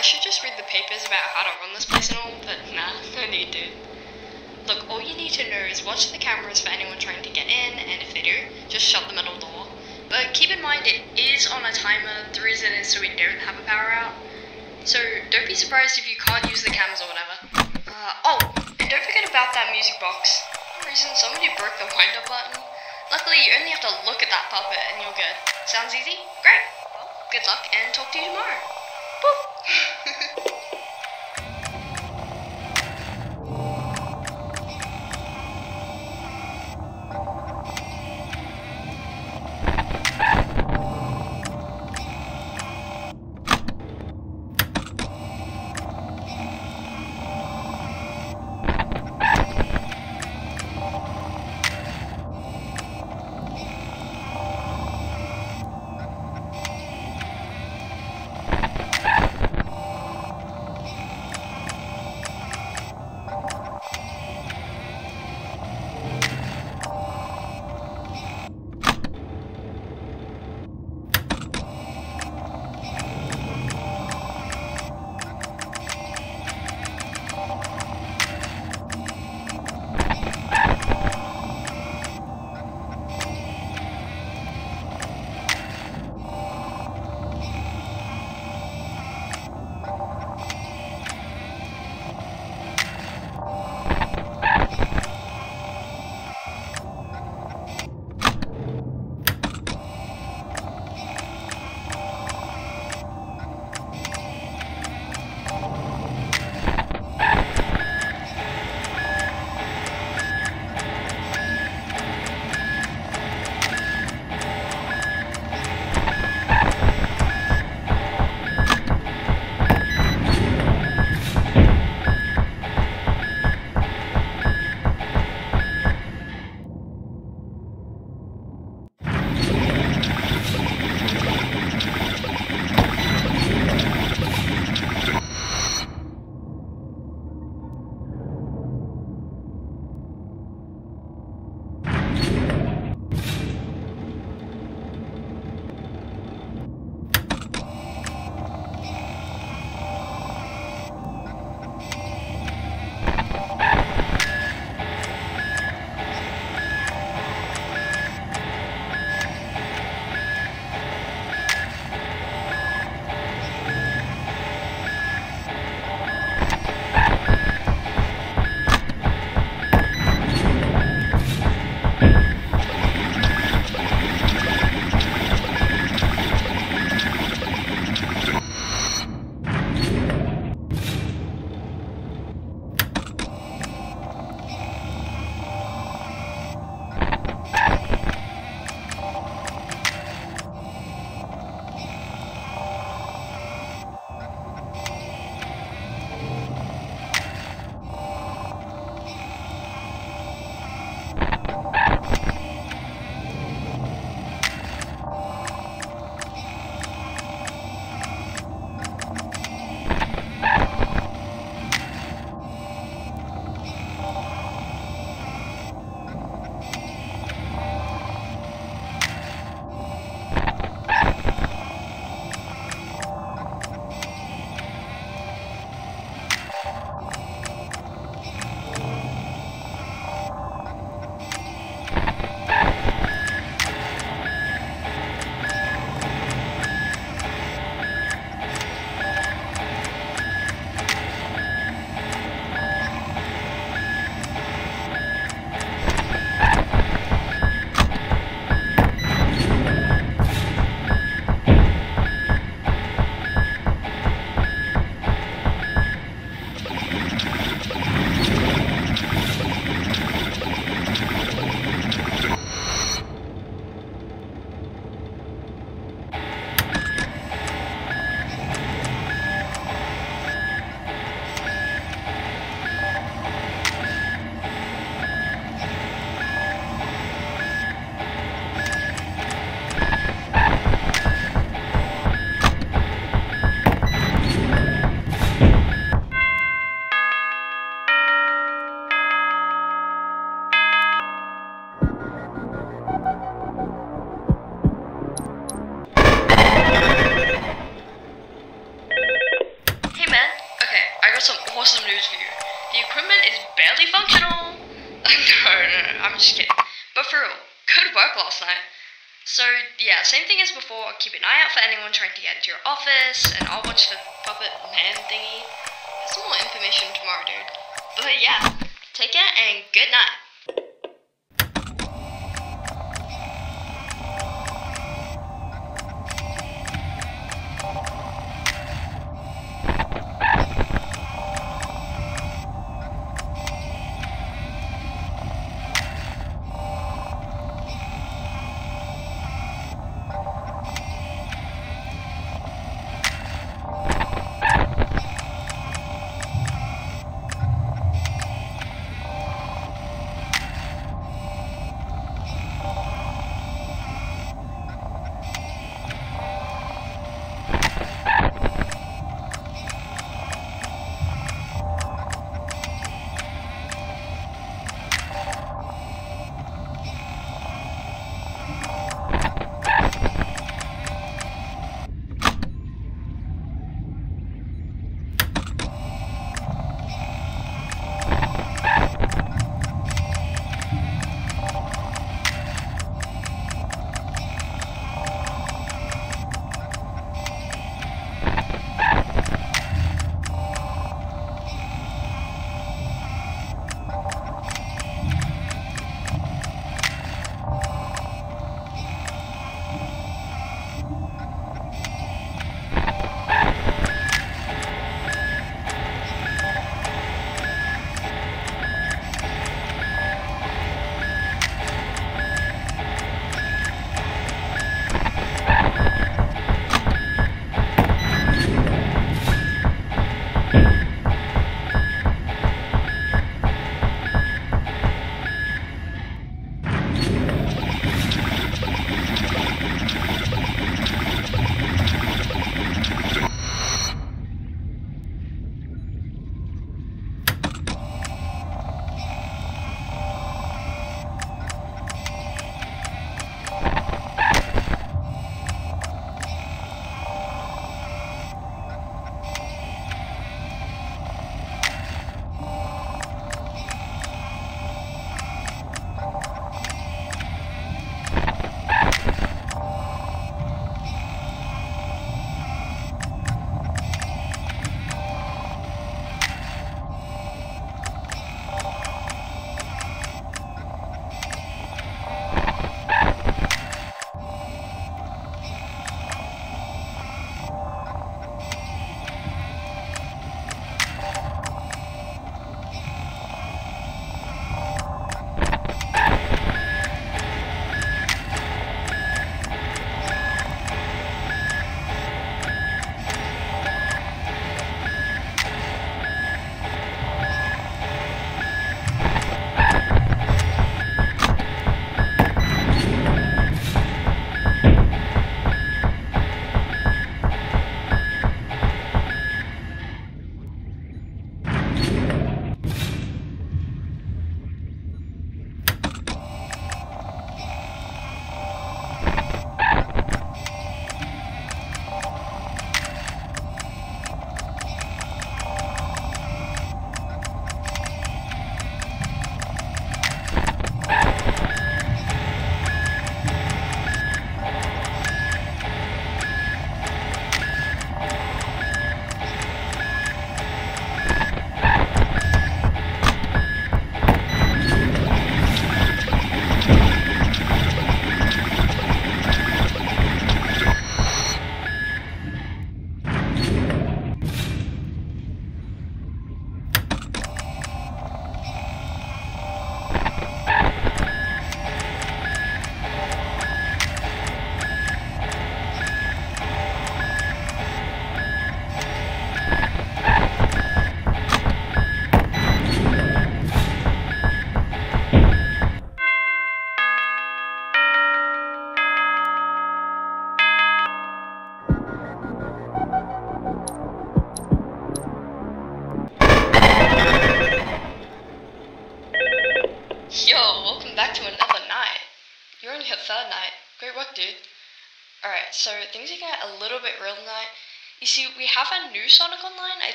I should just read the papers about how to run this place and all, but nah, no need to. Look, all you need to know is watch the cameras for anyone trying to get in, and if they do, just shut the middle door. But keep in mind it is on a timer, the reason is so we don't have a power out. So don't be surprised if you can't use the cams or whatever. Uh, oh, and don't forget about that music box. For some reason, somebody broke the wind up button. Luckily, you only have to look at that puppet and you're good. Sounds easy? Great. Well, good luck and talk to you tomorrow. Boop.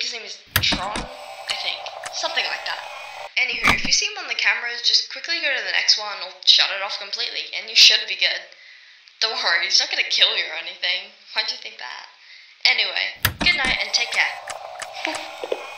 think his name is Tron. I think something like that. Anywho, if you see him on the cameras, just quickly go to the next one or shut it off completely, and you should be good. Don't worry, he's not gonna kill you or anything. Why'd you think that? Anyway, good night and take care.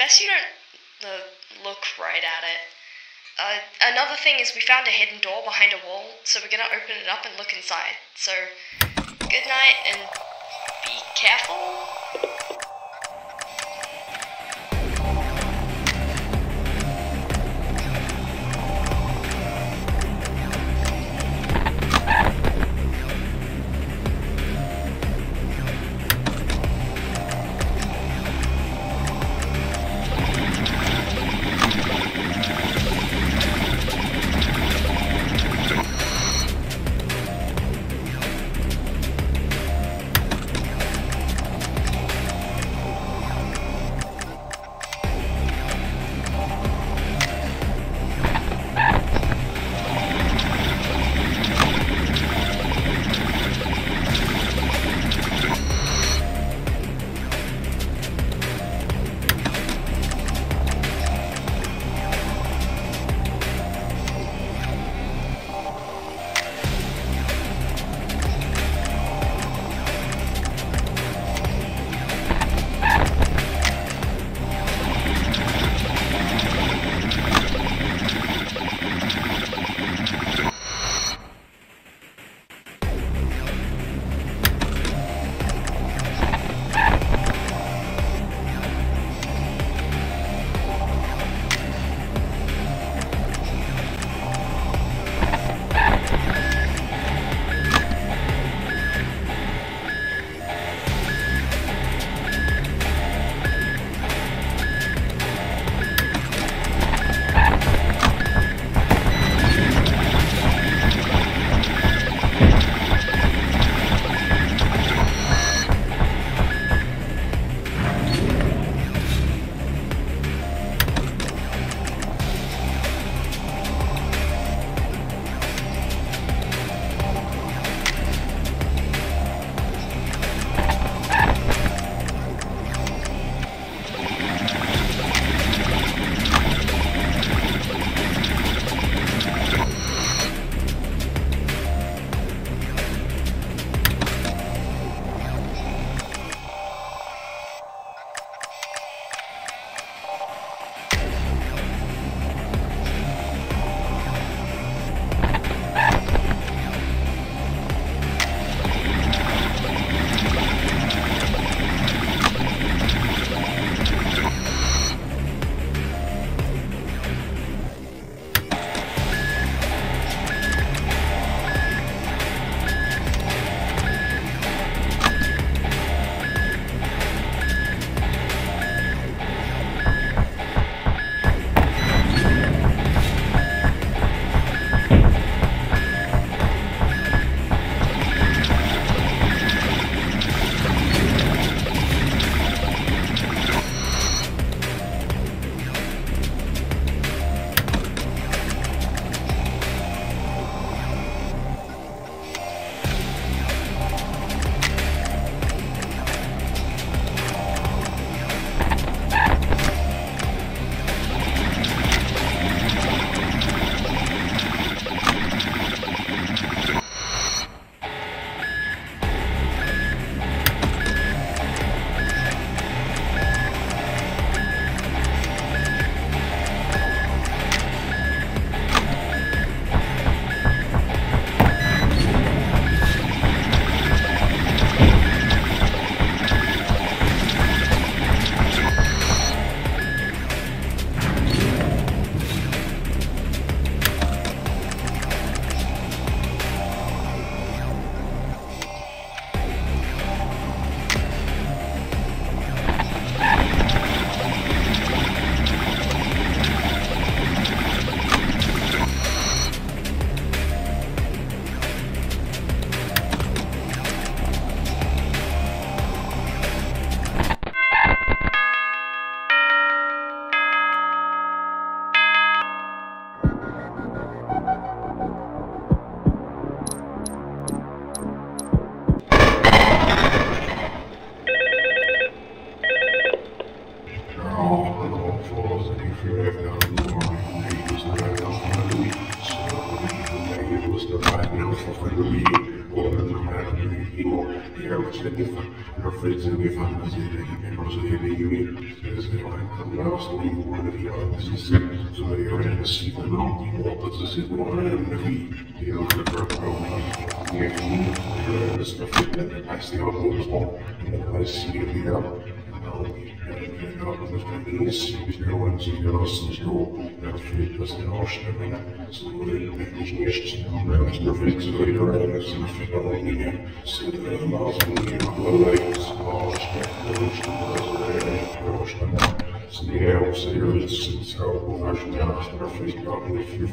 best you don't uh, look right at it. Uh, another thing is we found a hidden door behind a wall, so we're gonna open it up and look inside. So, good night and be careful. Not the what does this is what I am the the first row we have to move the stuff that I stay on the spot and I see it here Yeah, serious since how I should ask their face probably if you